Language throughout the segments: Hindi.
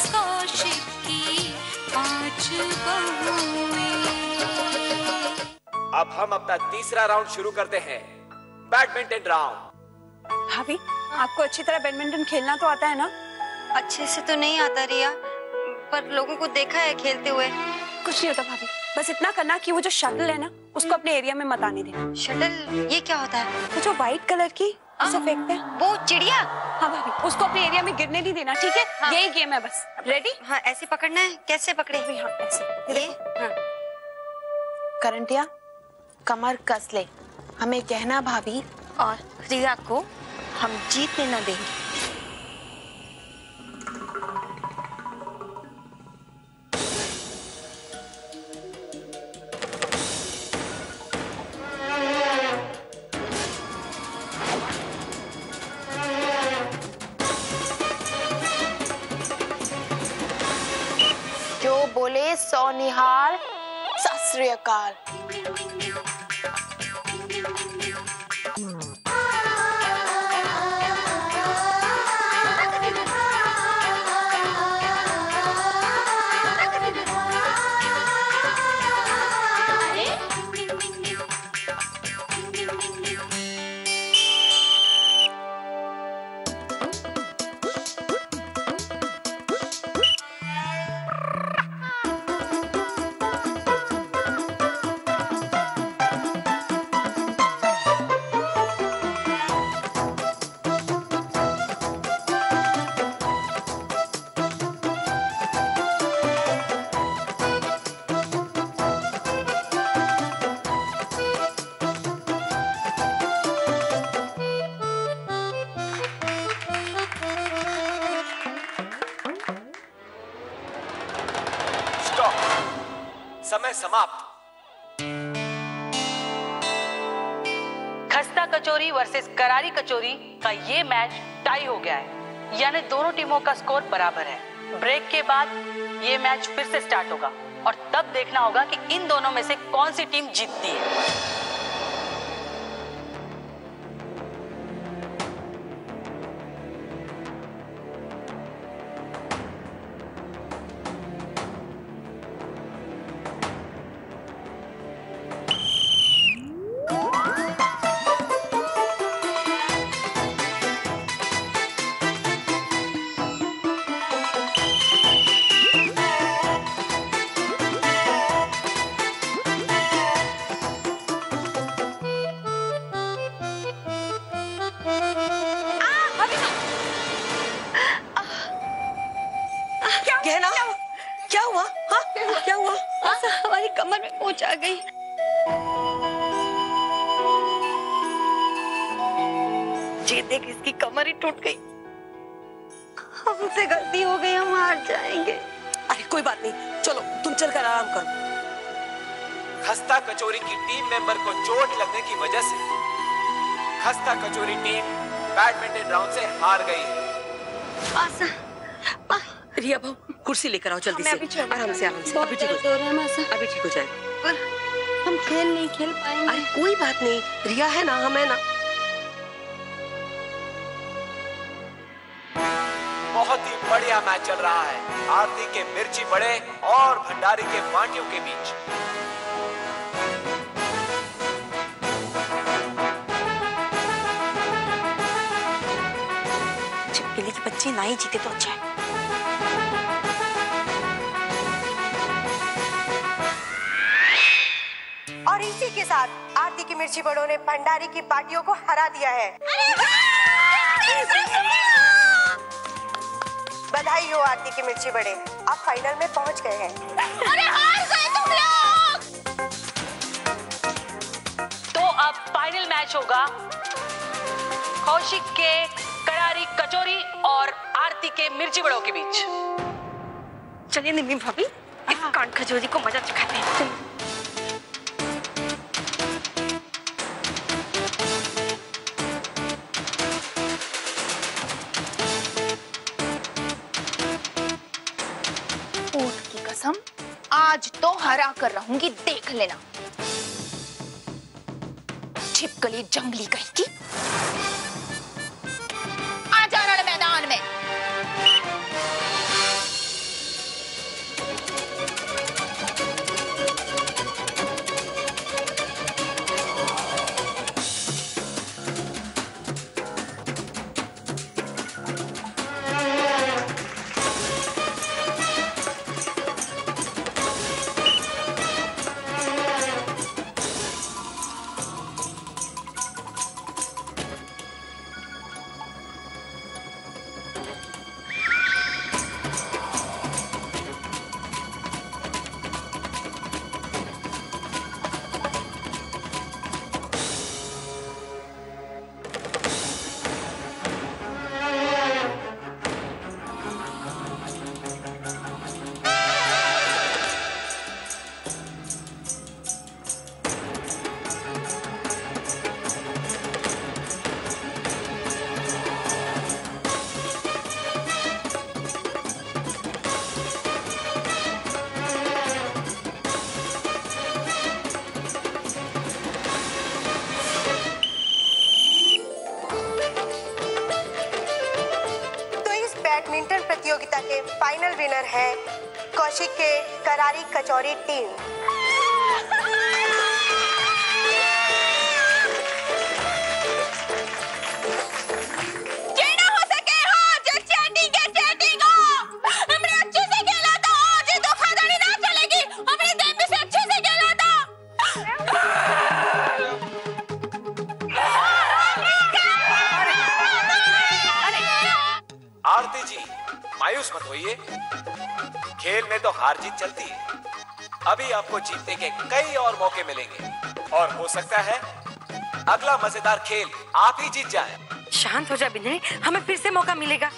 बस कौशिक की पाँच बहुएँ। अब हम अपना तीसरा राउंड शुरू करते हैं। Badminton round. भाभी आपको अच्छी तरह बैडमिंटन खेलना तो आता है ना? अच्छे से तो नहीं आता रिया पर लोगों को देखा है खेलते हुए। कुछ नहीं होता भाभी बस इतना करना कि वो जो शटल है ना उसको अपने एरिया में मत आने देना। शटल ये क्या होता है? वो जो व्हाइट कलर की उसे फेंकते हैं। वो चिड़िया। हाँ भाभी उसको अपने एरिया में गिरने नहीं देना ठीक है? हाँ। यही गेम है बस। रेडी हाँ ऐसे पकड़ना है? कैसे पकड़े? हाँ ऐसे। ये हाँ। करंटिया कमर कस ले। हमें कहना भाभी और रिया को हम जीतने न देंगे। God. समय समाप्त। खस्ता कचोरी वर्सेस करारी कचोरी का ये मैच टाई हो गया है। यानी दोनों टीमों का स्कोर बराबर है। ब्रेक के बाद ये मैच फिर से स्टार्ट होगा। और तब देखना होगा कि इन दोनों में से कौन सी टीम जीतती है। खस्ता कचोरी की टीम मेंबर को चोट लगने की वजह से खस्ता कचोरी टीम बैडमिंटन राउंड से हार गई रिया भाव कुर्सी लेकर आओ जल्दी से। आराम से आराम से। बहुत अभी ठीक हो हो है मासा अभी ठीक हो जाएगा। पर हम खेल नहीं खेल पाएँगे। अरे कोई बात नहीं। रिया है ना हम है ना। बहुत ही बढ़िया मैच चल रहा है। आरती के मिर्ची बड़े और भंडारी के बांटियों के बीच। चिपकली ना ही जीते तो अच्छा है और इसी के साथ आरती की मिर्ची बड़ों ने भंडारी की पार्टियों को हरा दिया है। बधाई हो आरती की मिर्ची बड़े। आप फाइनल में पहुँच गए हैं। अरे हार गए तुम लोग! तो अब फाइनल मैच होगा। कौशिक के आरती के मिर्ची बड़ों के बीच। चलिए निम्मी भाभी इस कांड खजूरी को मज़ा चखाते हैं। की कसम आज तो हरा कर रहूँगी देख लेना। छिपकली जंगली कहीं की। कौशिक के करारी कचौरी टीम। मायूस मत होइए। खेल में तो हार जीत चलती है। अभी आपको जीतने के कई और मौके मिलेंगे। और हो सकता है, अगला मज़ेदार खेल आप ही जीत जाए। शांत हो जा बिंदनी हमें फिर से मौका मिलेगा।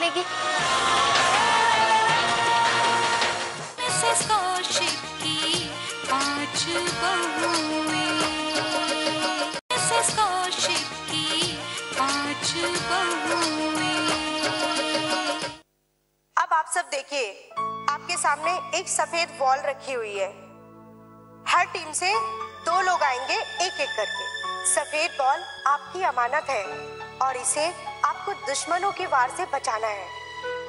बहुएँ। अब आप सब देखिए, आपके सामने एक सफ़ेद बॉल रखी हुई है। हर टीम से दो लोग आएँगे एक एक करके। सफ़ेद बॉल आपकी अमानत है और इसे आपको दुश्मनों के वार से बचाना है।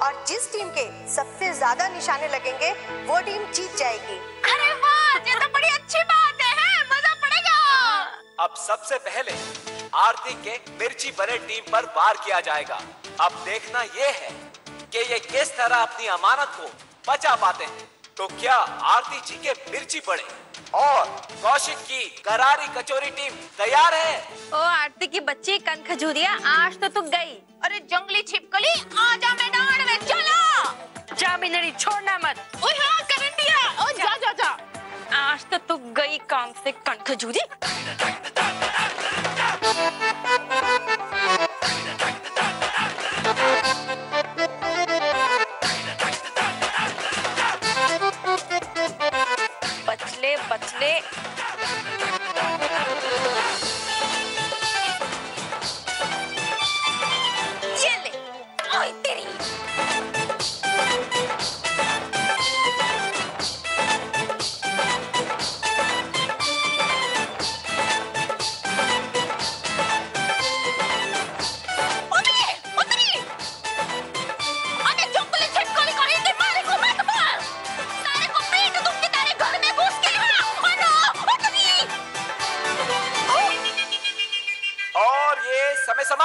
और जिस टीम के सबसे ज़्यादा निशाने लगेंगे वो टीम जीत जाएगी। अरे वाह ये तो बड़ी अच्छी बात है, हैं? मज़ा पड़ेगा। अब सबसे पहले आरती के मिर्ची बने टीम पर वार किया जाएगा। अब देखना ये है कि ये किस तरह अपनी अमानत को बचा पाते हैं। तो क्या आरती जी के मिर्ची बड़े? और कौशिक की करारी कचोरी टीम तैयार है। ओ आरती की बच्ची कन खजूरिया आज तो तू गई। अरे जंगली छिपकली आजा मैदान में चलो। जा मिनरी छोड़ना मत। ओए हाँ करंटिया ओ जा जा जा। आज तो तू गई काम से कन खजूरी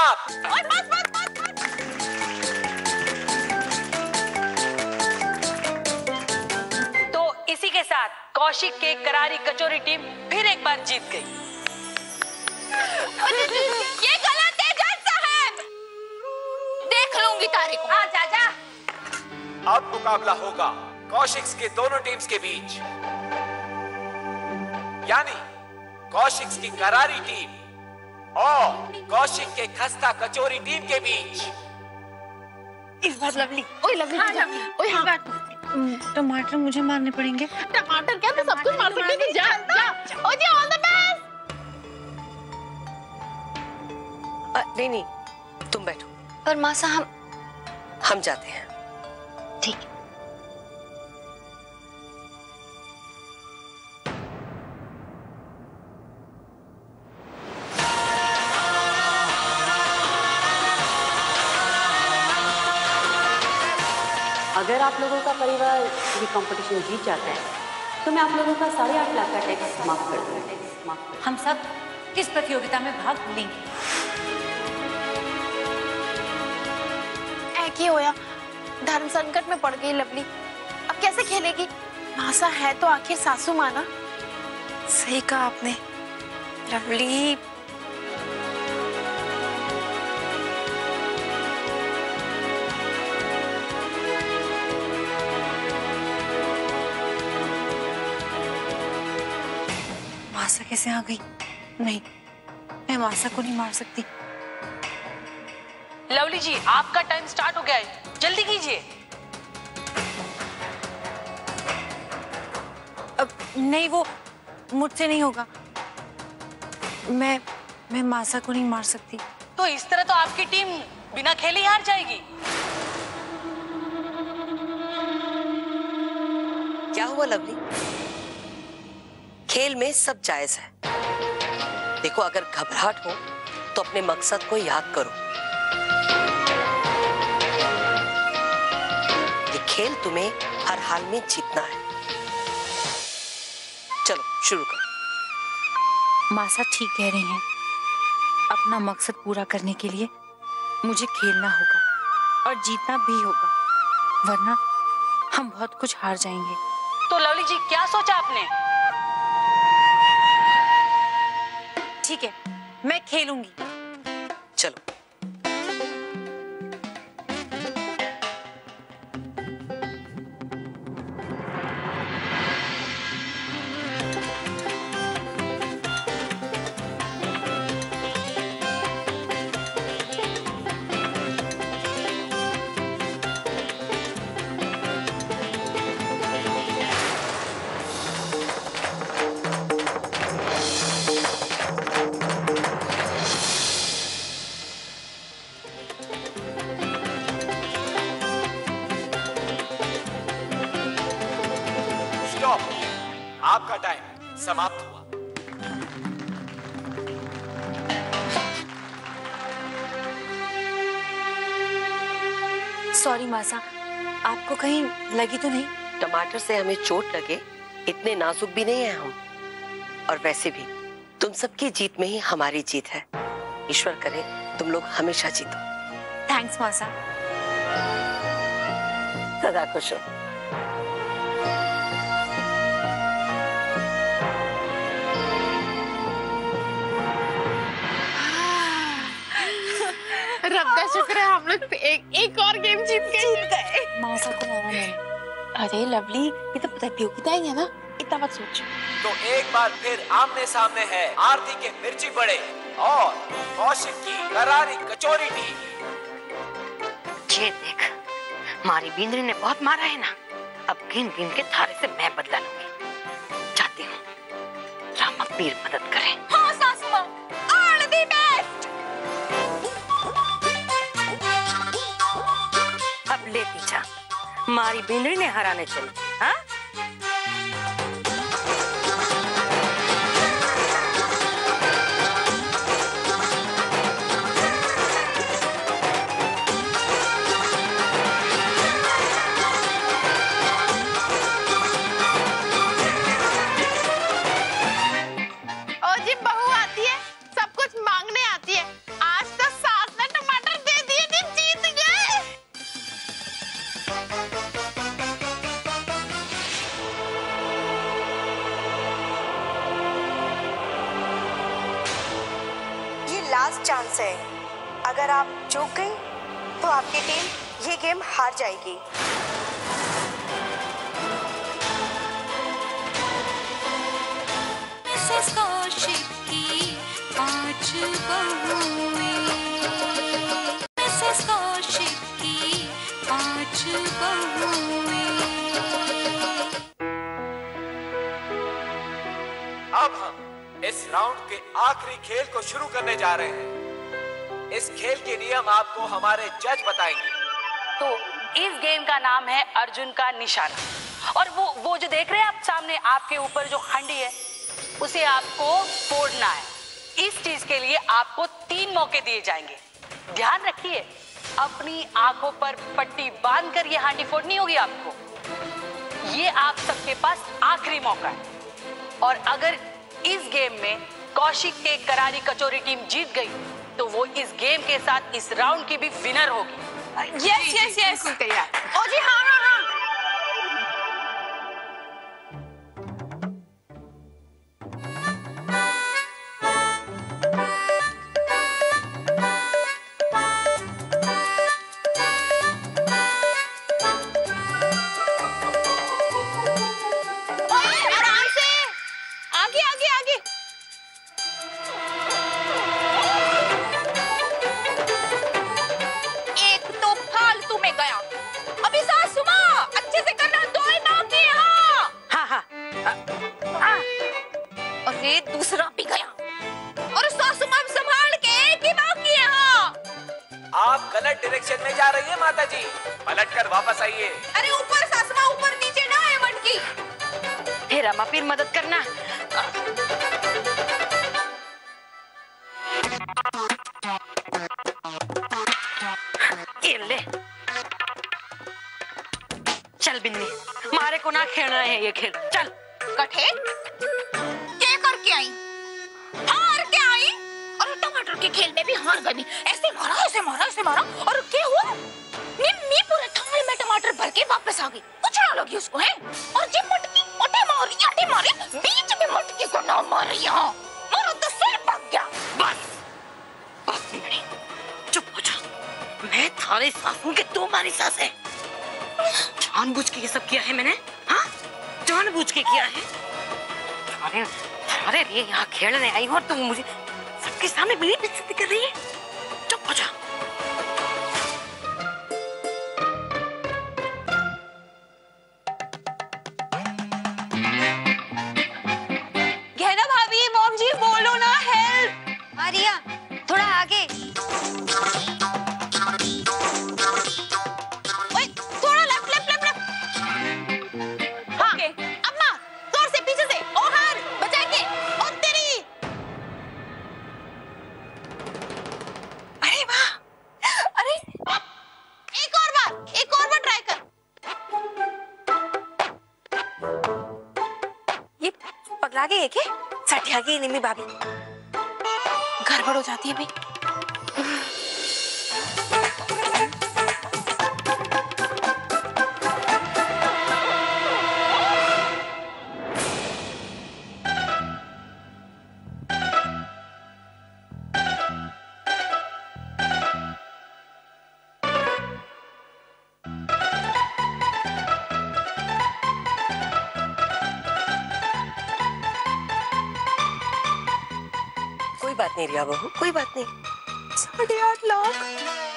बस बस बस बस तो इसी के साथ कौशिक के करारी कचोरी टीम फिर एक बार जीत गई। ये गलत है जज साहब। देख लूँगी तारे को आ जा जा अब मुकाबला होगा कौशिक्स के दोनों टीम्स के बीच। यानी कौशिक्स की करारी टीम और कौशिक के खस्ता कचोरी टीम के बीच। इस बार लवली ओए लवली लवली ओए हाँ। टमाटर मुझे मारने पड़ेंगे। टमाटर क्या? तू सब कुछ मार सकती है? जा जा। ओ जी ऑल द बेस्ट अ, नहीं नहीं। तुम बैठो। पर मासा हम हम जाते हैं। अगर आप लोगों का परिवार ये कंपटीशन जीत जाता है तो मैं आप लोगों का साढ़े आठ लाख का टैक्स माफ़ कर दूँगा। हम सब इस प्रतियोगिता में भाग लेंगे? की होया धर्म संकट में पड़ गई लवली। अब कैसे खेलेगी? मासा है तो आखिर सासू माना। सही कहा आपने। लवली मासा कैसे आ गई? नहीं मैं मासा को नहीं मार सकती। लवली जी आपका टाइम स्टार्ट हो गया है। जल्दी कीजिए। अब नहीं वो मुझसे नहीं होगा। मैं मैं मासा को नहीं मार सकती। तो इस तरह तो आपकी टीम बिना खेले हार जाएगी। क्या हुआ लवली? खेल में सब जायज़ है। देखो अगर घबराहट हो तो अपने मकसद को याद करो। ये खेल तुम्हें हर हाल में जीतना है। चलो शुरू करो। मासा ठीक कह रही हैं। अपना मकसद पूरा करने के लिए मुझे खेलना होगा और जीतना भी होगा। वरना हम बहुत कुछ हार जाएँगे। तो लवली जी क्या सोचा आपने? ठीक है मैं खेलूँगी। समाप्त हुआ। सॉरी मासा। आपको कहीं लगी तो नहीं? टमाटर से हमें चोट लगे इतने नाजुक भी नहीं है हम। और वैसे भी तुम सबकी जीत में ही हमारी जीत है। ईश्वर करे तुम लोग हमेशा जीतो। थैंक्स मासा। सदा खुश हो शुक्र है हम लोग एक एक और गेम जीत गए। मासा को मारा मैंने। अरे लवली ये तो प्रतियोगिता ही है ना? इतना मत सोच। तो एक बार फिर आमने सामने है आरती के मिर्ची बड़े और कौशिक की करारी कचोरी टीम। ये देख मारी बिंदरी ने बहुत मारा है ना? अब गिन गिन के थारे से मैं बदला लूँगी। चाहती हूँ रामा पीर मदद करे। ले पीछा मारी ભીંડળીને ने हराने लास्ट चांस है। अगर आप चूक गई तो आपकी टीम ये गेम हार जाएगी। मिसेस कौशिक की पाँच बहुएँ मिसेस कौशिक की पाँच बहुएँ अब हम राउंड के आखिरी खेल को शुरू करने जा रहे हैं। इस खेल के नियम आपको हमारे जज बताएँगे। तो इस गेम का नाम है अर्जुन का निशाना। और वो वो जो देख रहे हैं आप सामने, आपके ऊपर जो हंडी है, उसे आपको फोड़ना है। इस चीज़ के लिए आपको तीन मौके दिए जाएँगे। ध्यान रखिए, अपनी आँखों पर पट्टी बाँध कर ये हांडी फोड़नी होगी आपको। ये आप सबके पास आखिरी मौका है। और अगर इस गेम में कौशिक के करारी कचोरी टीम जीत गई तो वो इस गेम के साथ इस राउंड की भी विनर होगी। यस यस यस तैयार। ओ जी हाँ हाँ हाँ। मारे को ना खेलना है ये खेल। चल। कठे क्या करके आई? हार के आई? और टमाटर के खेल में भी हार गई। ऐसे मारा ऐसे मारा ऐसे मारा। और क्या हुआ? निम्मी पूरे थाल में टमाटर भर के वापस आ गई। ना लगी उसको, है? और जे मटकी ओटे मारी, आटे मारी, बीच में मटकी को ना मारी यहाँ मारो तो सिर पक गया। बस। बस बिन्नी चुप हो जा। मैं थारे सासू के दो मारी सास है? जानबूझ के ये सब किया है मैंने? हाँ? जानबूझ के किया है? अरे अरे, ये यहाँ खेलने आई हो तुम मुझे सबके सामने मेरी बेइज्जती कर रही है। चुप हो जा। बार ट्राई कर? ये पगला गई है क्या? सटिया गई निमी भाभी। गड़बड़ हो जाती है भाई। नहीं बहू कोई बात नहीं। साढ़े आठ लाख।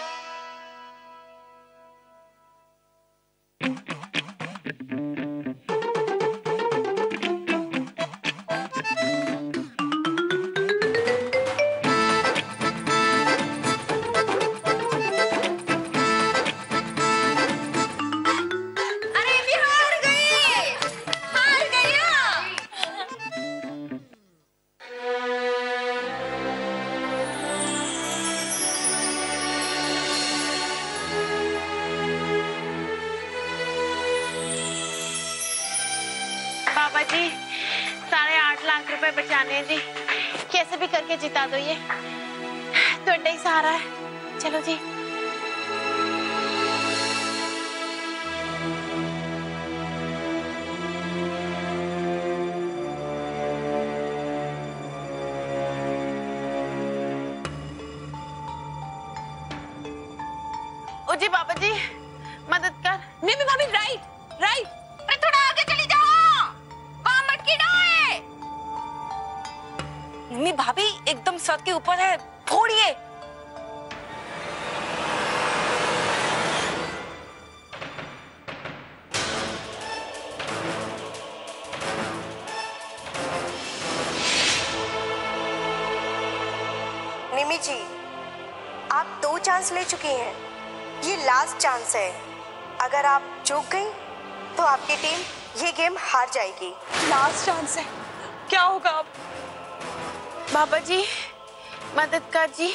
आठ लाख रुपए बचाने जी। कैसे भी करके जिता दो ये। तो ही सहारा है। चलो जी। निमी जी, आप दो चांस ले चुकी हैं। ये लास्ट चांस है। अगर आप चूक गई तो आपकी टीम ये गेम हार जाएगी। लास्ट चांस है। क्या होगा आप बाबा जी मदद कर जी